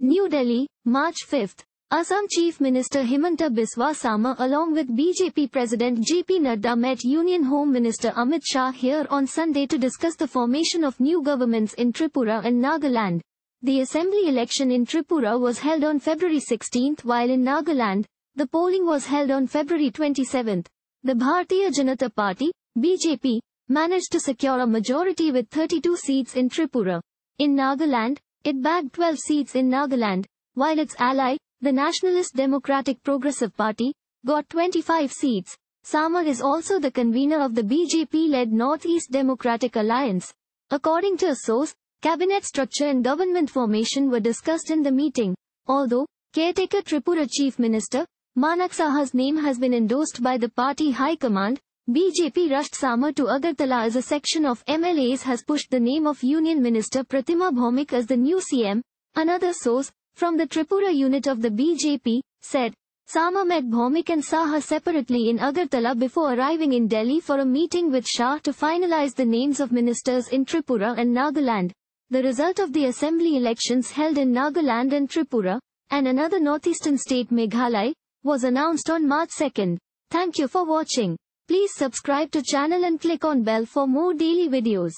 New Delhi, March 5. Assam Chief Minister Himanta Biswa Sarma along with BJP President JP Nadda met Union Home Minister Amit Shah here on Sunday to discuss the formation of new governments in Tripura and Nagaland. The assembly election in Tripura was held on February 16 while in Nagaland, the polling was held on February 27. The Bharatiya Janata Party, BJP, managed to secure a majority with 32 seats in Tripura. In Nagaland, it bagged 12 seats in Nagaland, while its ally, the Nationalist Democratic Progressive Party, got 25 seats. Sarma is also the convener of the BJP-led Northeast Democratic Alliance. According to a source, cabinet structure and government formation were discussed in the meeting. Although, caretaker Tripura Chief Minister, Manik Saha's name has been endorsed by the party high command, BJP rushed Sarma to Agartala as a section of MLAs has pushed the name of Union Minister Pratima Bhaumik as the new CM. Another source, from the Tripura unit of the BJP, said, Sarma met Bhaumik and Saha separately in Agartala before arriving in Delhi for a meeting with Shah to finalize the names of ministers in Tripura and Nagaland. The result of the assembly elections held in Nagaland and Tripura, and another northeastern state Meghalaya, was announced on March 2. Thank you for watching. Please subscribe to channel and click on bell for more daily videos.